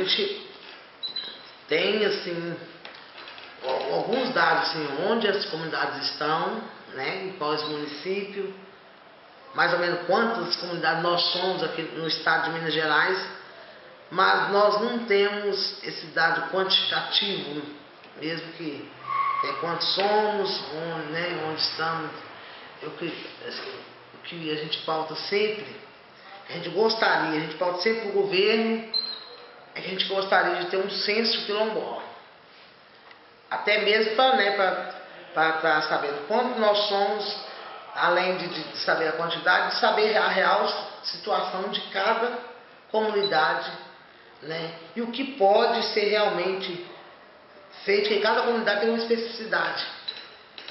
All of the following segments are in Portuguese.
Gente tem assim alguns dados assim, onde as comunidades estão, né, em quais municípios, mais ou menos quantas comunidades nós somos aqui no estado de Minas Gerais, mas nós não temos esse dado quantificativo, mesmo que é, quantos somos, onde, né, onde estamos. Eu, assim, o que a gente pauta sempre, a gente gostaria, a gente pauta sempre o governo, a gente gostaria de ter um censo quilombola. Até mesmo para né, saber quanto nós somos, além de, de saber a quantidade, de saber a real situação de cada comunidade né? E o que pode ser realmente feito, que cada comunidade tem uma especificidade.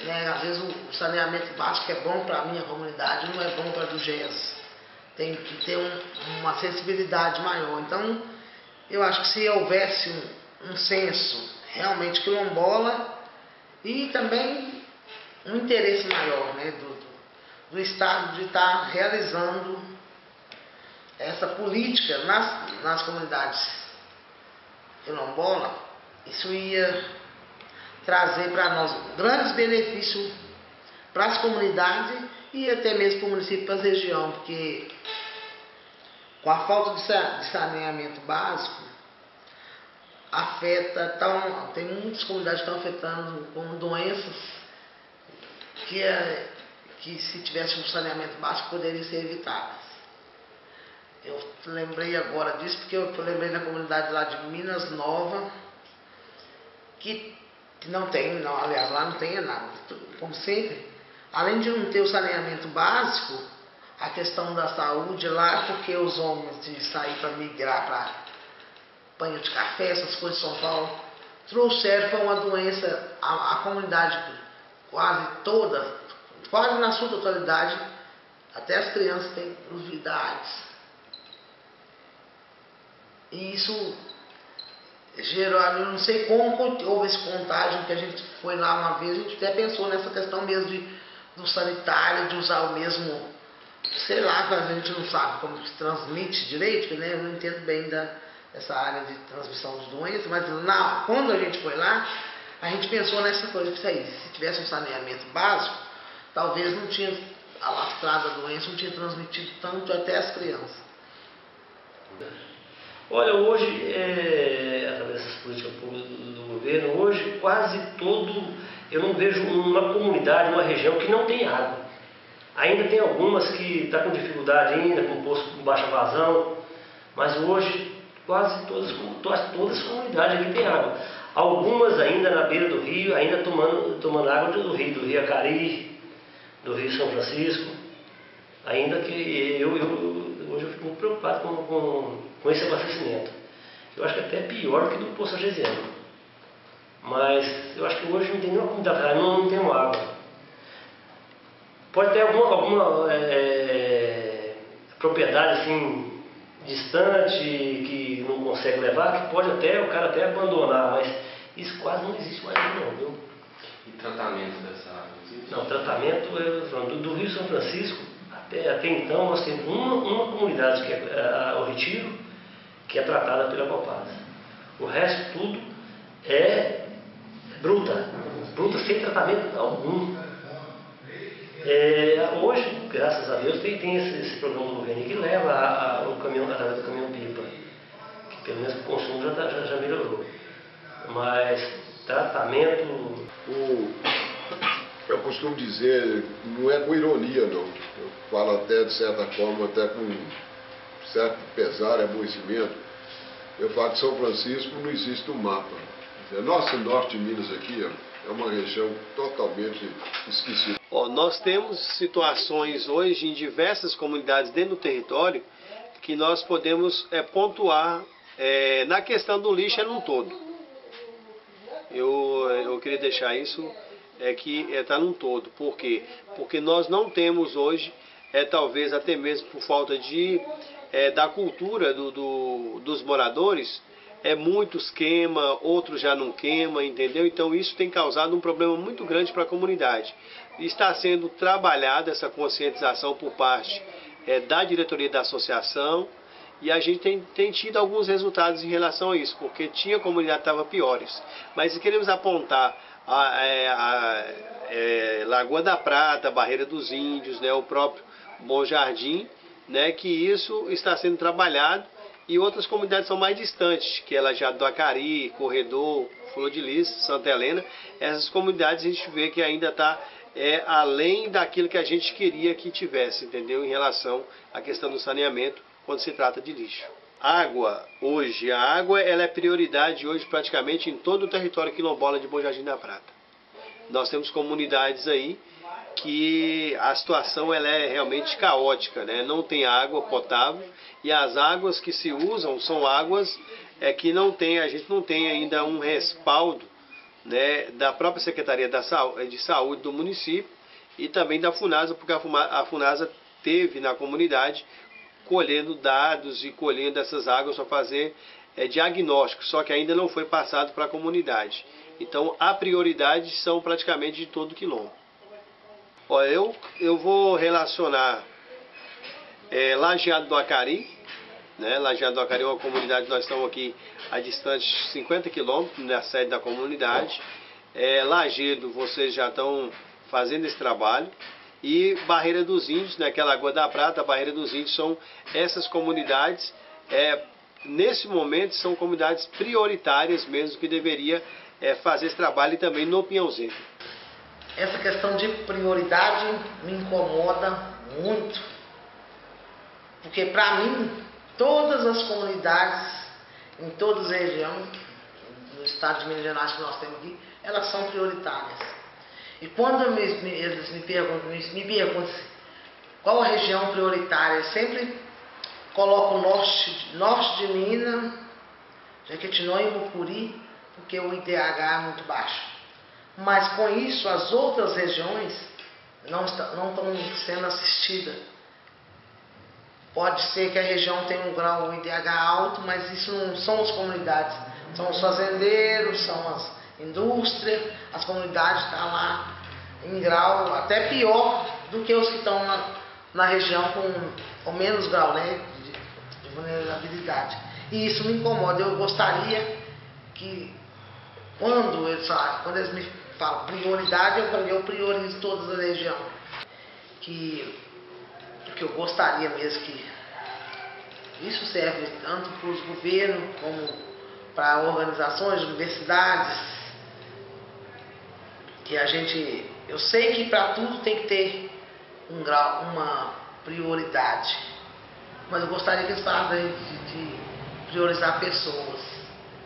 Né? Às vezes o saneamento básico é bom para a minha comunidade, não é bom para a do GES. Tem que ter um, uma sensibilidade maior. Então, eu acho que se houvesse um, um senso realmente quilombola e também um interesse maior né, do, do, do Estado de estar realizando essa política nas, nas comunidades quilombola, isso ia trazer para nós grandes benefícios para as comunidades e até mesmo para o município, para a região, porque com a falta de saneamento básico, afeta, tão, tem muitas comunidades que estão afetando com doenças que, é, que se tivesse um saneamento básico poderiam ser evitadas. Eu lembrei agora disso porque eu, lembrei da comunidade lá de Minas Nova, que não tem, não, aliás, lá não tem nada, como sempre. Além de não ter o saneamento básico, a questão da saúde lá, porque os homens de sair para migrar para banho de café, essas coisas de São Paulo, trouxeram para uma doença, a, a comunidade quase toda, quase na sua totalidade, até as crianças têm novidades. E isso gerou, eu não sei como houve esse contágio, que a gente foi lá uma vez, a gente até pensou nessa questão mesmo de, do sanitário, de usar o mesmo, sei lá, a gente não sabe como se transmite direito, né? eu não entendo bem da, dessa área de transmissão de doenças, mas na, quando a gente foi lá, a gente pensou nessa coisa, que aí, se tivesse um saneamento básico, talvez não tinha alastrado a doença, não tinha transmitido tanto até as crianças. Olha, hoje, é, através dessas políticas públicas do, do, governo, hoje quase todo, eu não vejo uma comunidade, uma região que não tem água. Ainda tem algumas que estão tá com dificuldade ainda, com poço com baixa vazão, mas hoje quase todas, todas as comunidades aqui têm água. Algumas ainda na beira do rio, ainda tomando, tomando água do rio, do rio Acari, do rio São Francisco. Ainda que eu, eu hoje eu fico muito preocupado com, com com esse abastecimento. Eu acho que até é pior do que do poço artesiano. Mas eu acho que hoje não tem nenhuma comunidade não, não tem água. Pode ter alguma, alguma é, propriedade assim distante que não consegue levar, que pode até o cara até abandonar, mas isso quase não existe mais não, viu? E tratamento dessa água? Não, tratamento do, do Rio São Francisco, até, até então nós temos uma, uma comunidade que é a, o Retiro, que é tratada pela Copasa. O resto tudo é bruta, bruta sem tratamento algum. É, hoje, graças a Deus, tem, tem esse, esse, programa do governo que leva a, a, o caminhão através do caminhão pipa, que pelo menos o consumo já, tá, já, já melhorou. Mas tratamento. O, eu costumo dizer, não é com ironia não. Eu falo até de certa forma, até com certo pesar, aborrecimento, eu falo que São Francisco não existe um mapa. Nosso norte de Minas aqui é uma região totalmente esquecida. Oh, nós temos situações hoje em diversas comunidades dentro do território que nós podemos é, pontuar é, na questão do lixo é num todo. Eu, eu queria deixar isso é que está é, num todo. Por quê? Porque nós não temos hoje, é talvez até mesmo por falta de é, da cultura do, do, dos moradores, é muitos queima, outros já não queima, entendeu? Então isso tem causado um problema muito grande para a comunidade. Está sendo trabalhada essa conscientização por parte é, da diretoria da associação E a gente tem, tem tido alguns resultados em relação a isso, porque tinha comunidade que estava piores. Mas queremos apontar a, é, a, a é, Lagoa da Prata, Barreira dos Índios, né, o próprio Bom Jardim, né, que isso está sendo trabalhado e outras comunidades são mais distantes, que é Lajado do Acari, Corredor, Flor de Lis, Santa Helena. Essas comunidades a gente vê que ainda está é, além daquilo que a gente queria que tivesse, entendeu? Em relação à questão do saneamento quando se trata de lixo. Água, hoje, a água ela é prioridade hoje praticamente em todo o território quilombola de Bom Jardim da Prata. Nós temos comunidades aí que a situação ela é realmente caótica, né? não tem água potável e as águas que se usam são águas é, que não tem, a gente não tem ainda um respaldo né, da própria Secretaria da de Saúde do município e também da FUNASA, porque a FUNASA teve na comunidade colhendo dados e colhendo essas águas para fazer é, diagnóstico, só que ainda não foi passado para a comunidade. Então a prioridade são praticamente de todo o quilombo. Ó, eu, eu vou relacionar é, Lajeado do Acari, né? Lajeado do Acari é uma comunidade, nós estamos aqui a distante 50 quilômetros da sede da comunidade. É, vocês já estão fazendo esse trabalho. E Barreira dos Índios, né, que é Lagoa da Prata, Barreira dos Índios, são essas comunidades, é, nesse momento, são comunidades prioritárias mesmo, que deveria é, fazer esse trabalho e também no Pinhãozinho essa questão de prioridade me incomoda muito. Porque para mim, todas as comunidades, em todas as regiões, no estado de Minas Gerais que nós temos aqui, elas são prioritárias. E quando eles me perguntam, me, perguntam qual a região prioritária, eu sempre coloco norte, norte de Minas, Jequitinhonha e Mucuri, porque o IDH é muito baixo. Mas com isso, as outras regiões não, não estão sendo assistidas. Pode ser que a região tenha um grau IDH alto, mas isso não são as comunidades. São os fazendeiros, são as indústrias, as comunidades estão lá em grau até pior do que os que estão na, na região com, com menos grau né, de, de vulnerabilidade. E isso me incomoda. Eu gostaria que quando eles, quando eles me falo prioridade, eu falei, eu priorizo todas as regiões. Que, que eu gostaria mesmo que isso serve tanto para os governos como para organizações, universidades, que a gente. Eu sei que para tudo tem que ter um grau, uma prioridade. Mas eu gostaria que eles falassem de, de priorizar pessoas.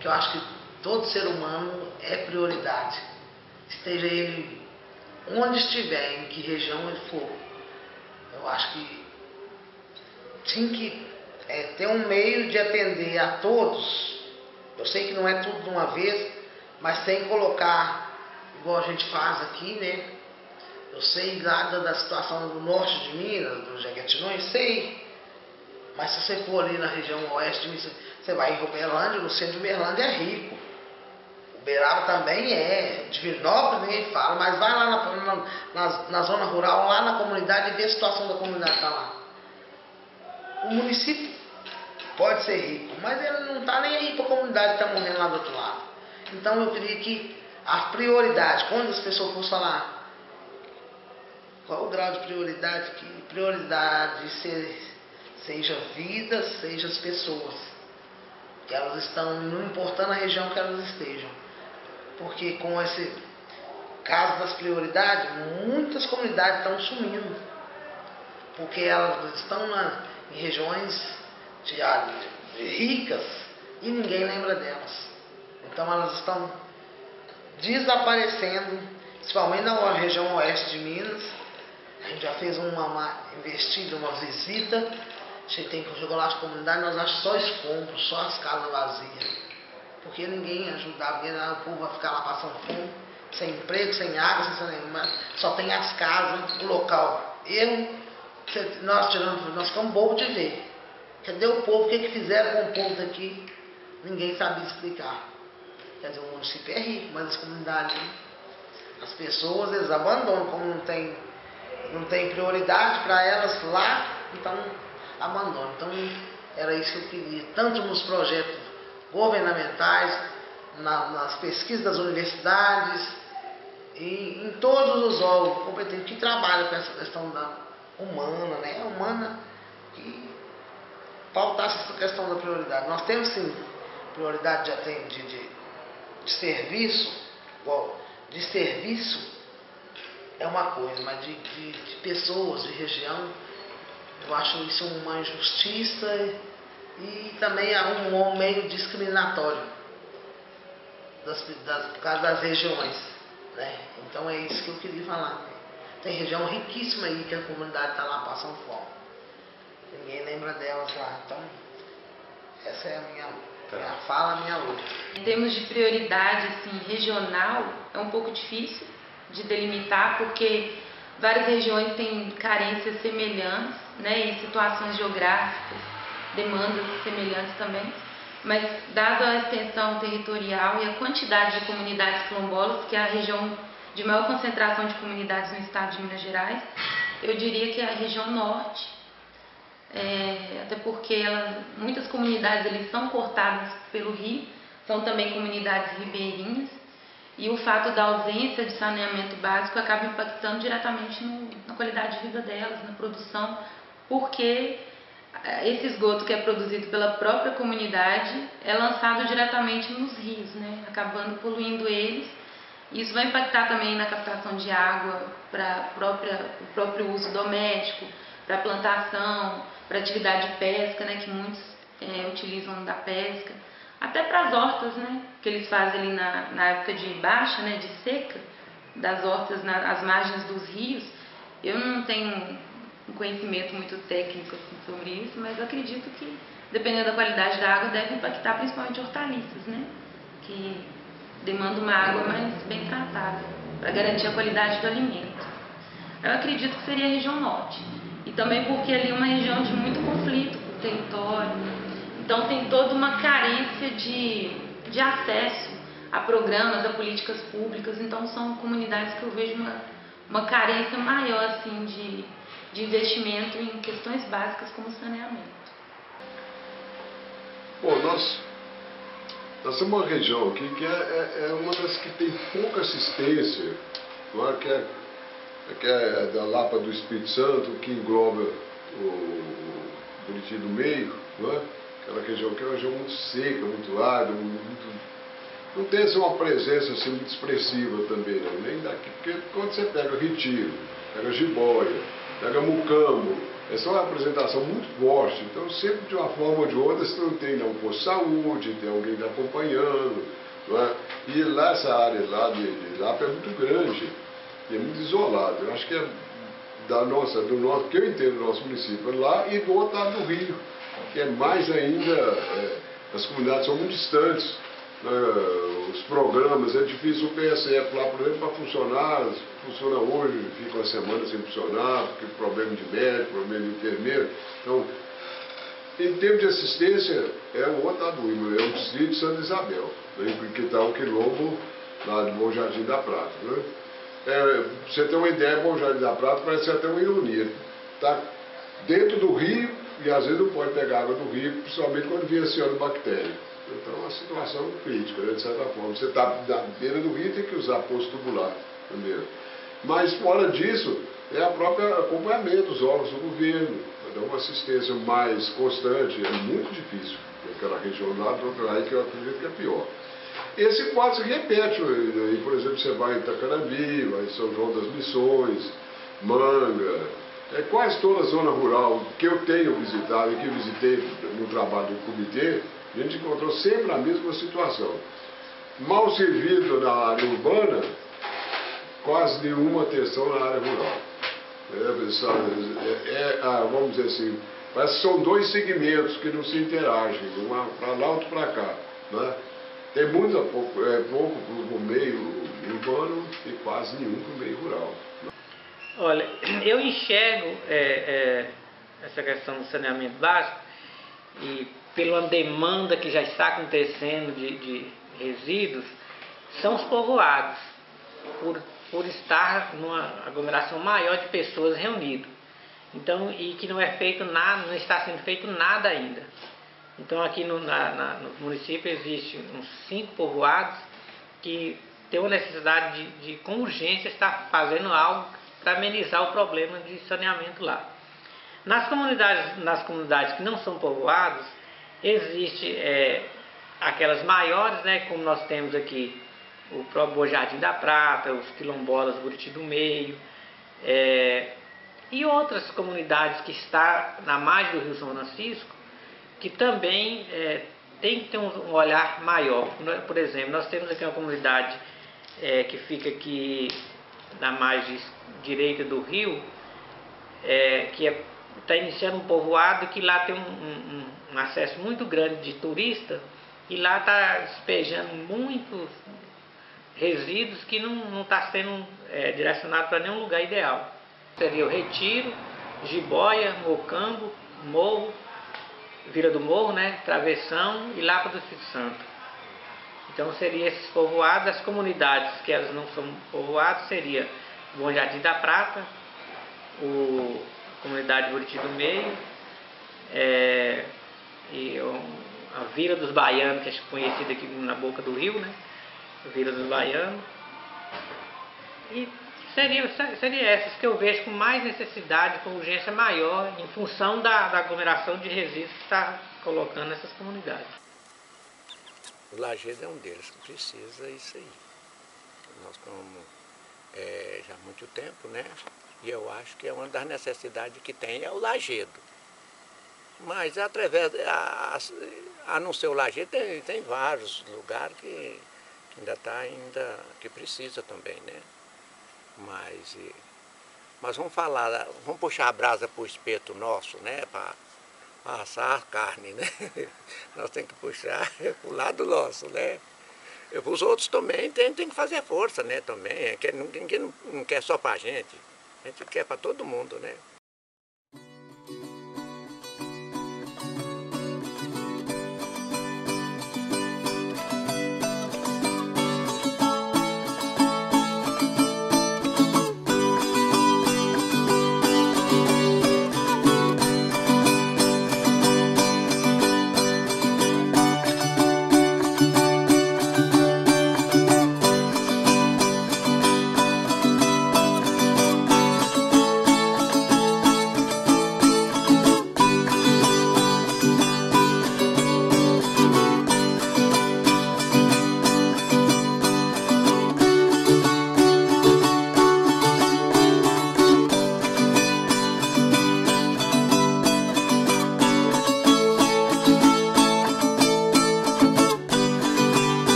Que eu acho que todo ser humano é prioridade esteja ele onde estiver, em que região ele for. Eu acho que tinha que é, ter um meio de atender a todos. Eu sei que não é tudo de uma vez, mas que colocar, igual a gente faz aqui, né? Eu sei lá da, situação do norte de Minas, do Jequitinhonha, sei. Mas se você for ali na região oeste de Minas, você vai em Uberlândia, o centro de Uberlândia é rico. Uberaba também é, Divinópolis ninguém fala, mas vai lá na, na, na, na, zona rural, lá na comunidade e vê a situação da comunidade que está lá. O município pode ser rico, mas ele não está nem aí para a comunidade que está morrendo lá do outro lado. Então eu queria que a prioridade, quando as pessoas fossem falar qual o grau de prioridade, que prioridade seja vida, seja as pessoas. Que elas estão, não importando a região que elas estejam porque com esse caso das prioridades, muitas comunidades estão sumindo, porque elas estão na, em regiões de, de, ricas e ninguém lembra delas. Então elas estão desaparecendo, principalmente na região oeste de Minas. A gente já fez uma, uma investida, uma visita. A gente tem que jogar lá as comunidades, nós achamos só escombros, só as casas vazias porque ninguém ajudava, porque o povo vai ficar lá passando fome, sem emprego, sem água, sem nenhuma, só tem as casas, o local. Eu, nós tiramos, nós ficamos bobos de ver. Cadê o povo? O que, que fizeram com o povo daqui? Ninguém sabia explicar. Quer dizer, o município é rico, mas as comunidades, as pessoas, eles abandonam, como não tem, não tem prioridade para elas lá, então abandonam. Então, era isso que eu queria, tanto nos projetos governamentais, na, nas pesquisas das universidades e em todos os órgãos competentes que trabalham com essa questão da humana, né? Humana que faltasse essa questão da prioridade. Nós temos sim prioridade de, de, de, de serviço, igual, de serviço é uma coisa, mas de, de, de pessoas, de região, eu acho isso uma injustiça e, e também é um, um meio discriminatório das, das, por causa das regiões. Né? Então é isso que eu queria falar. Tem região riquíssima aí que a comunidade está lá passando fome. Ninguém lembra delas lá. Então, essa é a minha, tá. minha fala, a minha luta. Em termos de prioridade assim, regional, é um pouco difícil de delimitar, porque várias regiões têm carências semelhantes, né, em situações geográficas, demandas semelhantes também. Mas, dada a extensão territorial e a quantidade de comunidades quilombolas, que é a região de maior concentração de comunidades no estado de Minas Gerais, eu diria que é a região norte, é, até porque ela, muitas comunidades eles são cortadas pelo rio, são também comunidades ribeirinhas, e o fato da ausência de saneamento básico acaba impactando diretamente no, na qualidade de vida delas, na produção, porque esse esgoto que é produzido pela própria comunidade é lançado diretamente nos rios, né, acabando poluindo eles. Isso vai impactar também na captação de água para o próprio uso doméstico, para plantação, para atividade de pesca, né, que muitos é, utilizam da pesca até para as hortas, né? Que eles fazem ali na, na época de baixa, né? De seca, das hortas nas margens dos rios. Eu não tenho um conhecimento muito técnico assim, sobre isso, mas acredito que, dependendo da qualidade da água, deve impactar principalmente hortaliças, né? Que demandam uma água mais bem tratada, para garantir a qualidade do alimento. Eu acredito que seria a região norte. E também porque ali é uma região de muito conflito com o território, então tem toda uma carência de, de acesso a programas, a políticas públicas. Então são comunidades que eu vejo uma, uma carência maior assim de, de investimento em questões básicas como saneamento. Bom, nós, nós temos uma região aqui que é, é, é uma das que tem pouca assistência, não é? que, é, que é da Lapa do Espírito Santo, que engloba o Buriti do Meio, não é? aquela região que é uma região muito seca, muito árida, muito, não tem assim, uma presença assim, muito expressiva também, não, nem daqui, porque quando você pega Retiro, pega Jiboia, pega Mucambo, essa é uma apresentação muito forte, então sempre de uma forma ou de outra você não tem não, por saúde, tem alguém acompanhando, é? e lá essa área lá de, de Lapa é muito grande, e é muito isolada, eu acho que é da nossa, do nosso, que eu entendo do nosso município, lá e do outro lado do Rio que é mais ainda, é, as comunidades são muito distantes, né, os programas, é difícil o PSF lá, por exemplo, para funcionar, funciona hoje, fica uma semana sem funcionar, porque problema de médico, problema de enfermeiro. Então, em termos de assistência, é o lado é o distrito de Santa Isabel, né, que está o quilombo lá de Bom Jardim da Prata. Né? É, você tem uma ideia, Bom Jardim da Prata parece até uma ironia. Está dentro do rio, e às vezes não pode pegar água do rio, principalmente quando vem esse ano bactéria. Então é uma situação crítica, né, de certa forma. Você está na beira do rio tem que usar posto tubular primeiro. Mas fora disso, é a própria acompanhamento dos órgãos do governo, dar uma assistência mais constante, é muito difícil. Naquela região lá, lado, que eu acredito que é pior. Esse quadro se repete, aí, por exemplo, você vai em Itacanambi, vai em São João das Missões, Manga, é, quase toda a zona rural que eu tenho visitado e que visitei no trabalho do comitê, a gente encontrou sempre a mesma situação. Mal servido na área urbana, quase nenhuma atenção na área rural. É, é, é, ah, vamos dizer assim, parece que são dois segmentos que não se interagem, uma para lá, para cá. Né? Tem muito pouco, é, pouco para o meio urbano e quase nenhum para o meio rural. Olha, eu enxergo é, é, essa questão do saneamento básico e pela demanda que já está acontecendo de, de resíduos, são os povoados, por, por estar numa aglomeração maior de pessoas reunidas. Então, e que não é feito nada, não está sendo feito nada ainda. Então aqui no, na, na, no município existe uns cinco povoados que tem uma necessidade de, de com urgência estar fazendo algo para amenizar o problema de saneamento lá. Nas comunidades, nas comunidades que não são povoadas, existe é, aquelas maiores, né, como nós temos aqui o próprio Jardim da Prata, os quilombolas Buriti do Meio, é, e outras comunidades que estão na margem do Rio São Francisco, que também é, tem que ter um, olhar maior. Por exemplo, nós temos aqui uma comunidade é, que fica aqui na margem direita do rio, é, que está é, iniciando um povoado que lá tem um, um, um acesso muito grande de turista e lá está despejando muitos resíduos que não está sendo é, direcionado para nenhum lugar ideal. Seria o Retiro, Jiboia, Mocambo, Morro, Vila do Morro, né, Travessão e Lapa do Espírito Santo. Então seria esses povoados, as comunidades que elas não são povoadas seria Bom Jardim da Prata, o, a comunidade Buriti do Meio, é, e a Vila dos Baianos, que é conhecida aqui na boca do rio, né? Vila dos Baianos. E seria, seria essas que eu vejo com mais necessidade, com urgência maior, em função da, da aglomeração de resíduos que está colocando nessas comunidades. O Lajeado é um deles que precisa isso aí. Nós como é, já há muito tempo, né? E eu acho que é uma das necessidades que tem é o Lajeado. Mas através, a, a não ser o Lajeado, tem, tem vários lugares que, que ainda está ainda, que precisa também, né? Mas, mas vamos falar, vamos puxar a brasa para o espeto nosso, né? Para assar a carne, né? Nós temos que puxar para o lado nosso, né? Os outros também tem, tem que fazer força, né? Também. É ninguém não, não quer só para a gente. A gente quer para todo mundo, né?